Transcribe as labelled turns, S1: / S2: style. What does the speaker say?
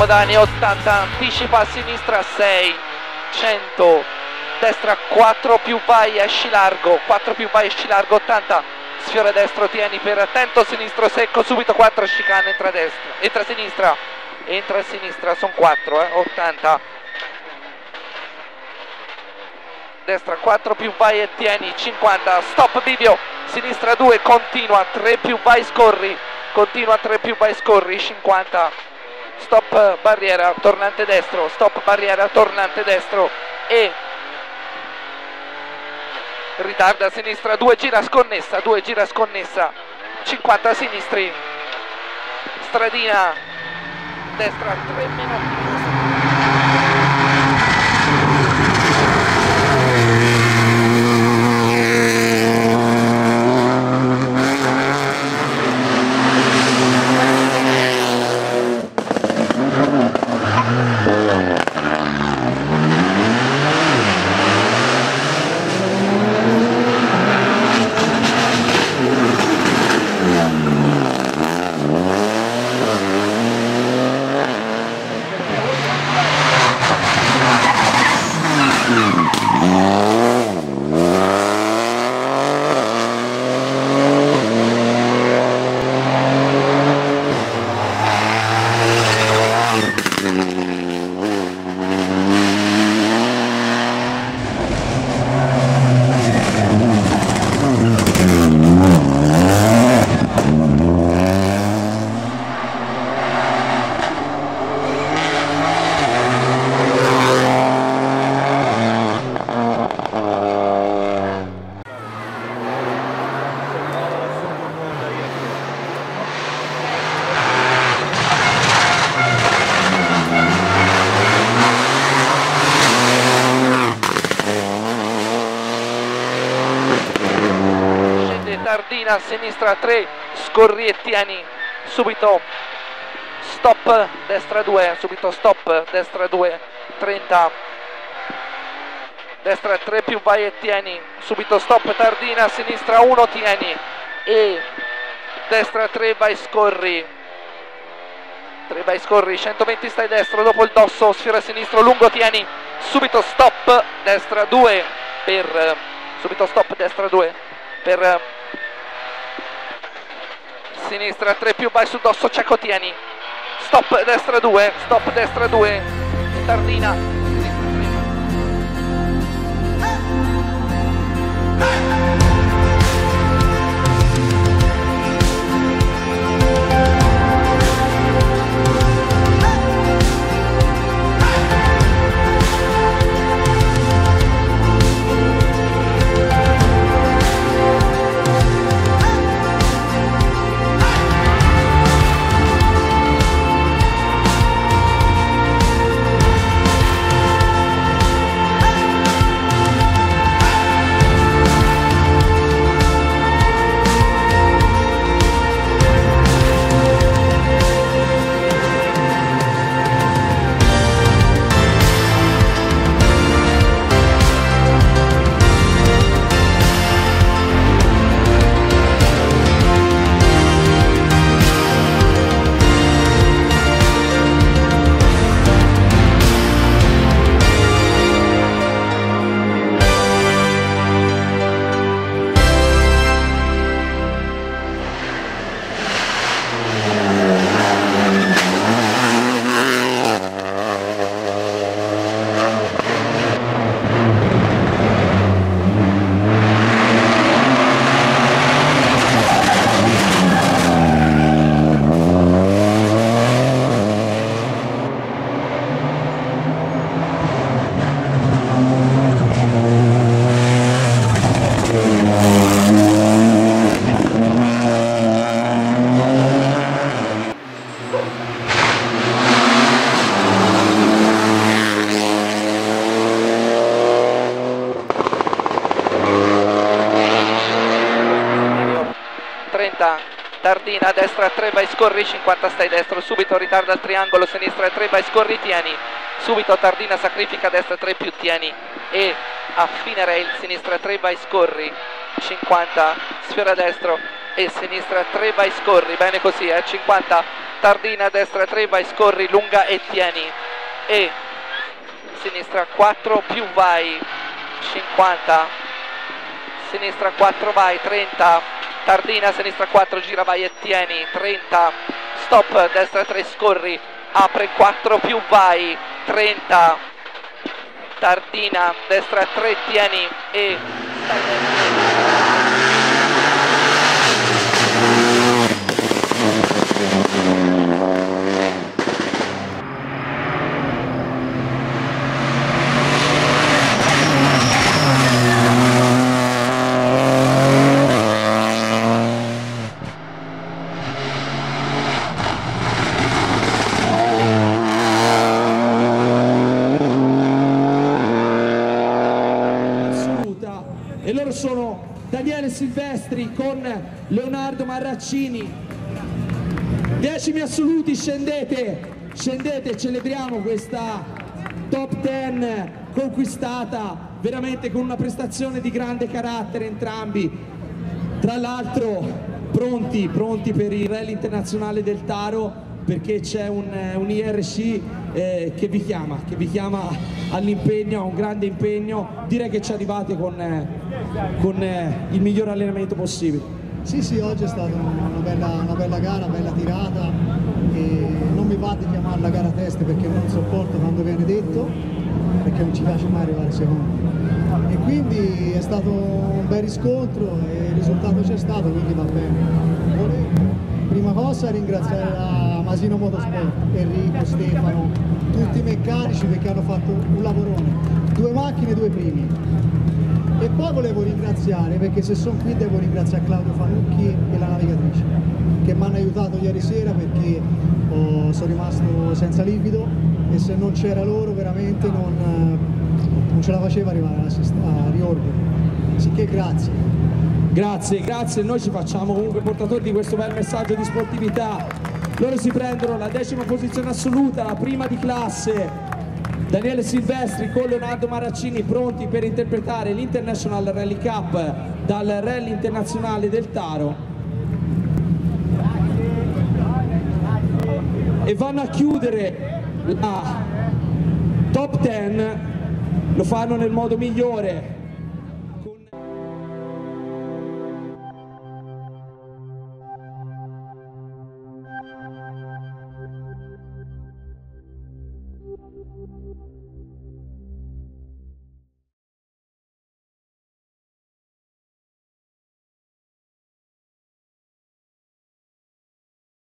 S1: Scorriamo Dani, 80, anticipa a sinistra 6, 100, destra 4 più vai, esci largo, 4 più vai, esci largo, 80, sfiora destro, tieni per attento, sinistro secco, subito 4, chicane, entra destra, entra sinistra, entra sinistra, sono 4, eh, 80, destra 4 più vai e tieni 50 stop bivio sinistra 2 continua 3 più vai scorri continua 3 più vai scorri 50 stop barriera tornante destro. Stop barriera tornante destro. E ritarda a sinistra. 2 gira sconnessa 2 gira sconnessa. 50 sinistri. Stradina destra 3 meno scende Tardina a sinistra 3 scorri e tieni subito stop destra 2 subito stop destra 2 30 destra 3 più vai e tieni subito stop Tardina sinistra 1 tieni. E destra 3 vai scorri 3 vai scorri 120 stai destro dopo il dosso sfiora sinistro lungo tieni subito stop destra 2 per subito stop destra 2 per sinistra 3 più vai sul dosso cieco tieni. Stop destra 2 stop destra 2 Tardina Tardina a destra 3 vai scorri 50 stai destro subito ritarda al triangolo sinistra 3 vai scorri tieni subito Tardina sacrifica a destra 3 più tieni e a fine rail sinistra 3 vai scorri 50 sfiora destro e sinistra 3 vai scorri bene così eh 50 Tardina, destra 3, vai, scorri, lunga e tieni. E sinistra 4 più vai, 50. Sinistra 4 vai, 30. Tardina, sinistra 4, gira vai e tieni, 30. Stop, destra 3, scorri, apre 4 più vai, 30. Tardina, destra 3, tieni e
S2: assoluta e loro sono Daniele Silvestri con Marraccini decimi assoluti scendete scendete celebriamo questa top 10 conquistata veramente con una prestazione di grande carattere entrambi tra l'altro pronti pronti per il rally internazionale del Taro perché c'è un, un IRC eh, che vi chiama, che vi chiama all'impegno, a un grande impegno. Direi che ci arrivate con, eh, con eh, il miglior allenamento possibile.
S3: Sì, sì, oggi è stata una bella, una bella gara, bella tirata e non mi va di chiamarla gara test perché non sopporto quando viene detto, perché non ci piace mai arrivare secondi. E quindi è stato un bel riscontro e il risultato c'è stato, quindi va bene. Prima cosa ringraziare la Masino Motorsport, Enrico, Stefano, tutti i meccanici perché hanno fatto un lavorone, due macchine, due primi. E poi volevo ringraziare, perché se sono qui devo ringraziare Claudio Fanucchi e la navigatrice, che mi hanno aiutato ieri sera perché oh, sono rimasto senza liquido e se non c'era loro veramente non, non ce la faceva arrivare a Riorgo. Sicché grazie.
S2: Grazie, grazie, noi ci facciamo comunque portatori di questo bel messaggio di sportività. Loro si prendono la decima posizione assoluta, la prima di classe. Daniele Silvestri con Leonardo Maraccini pronti per interpretare l'International Rally Cup dal Rally Internazionale del Taro. E vanno a chiudere la top 10, lo fanno nel modo migliore,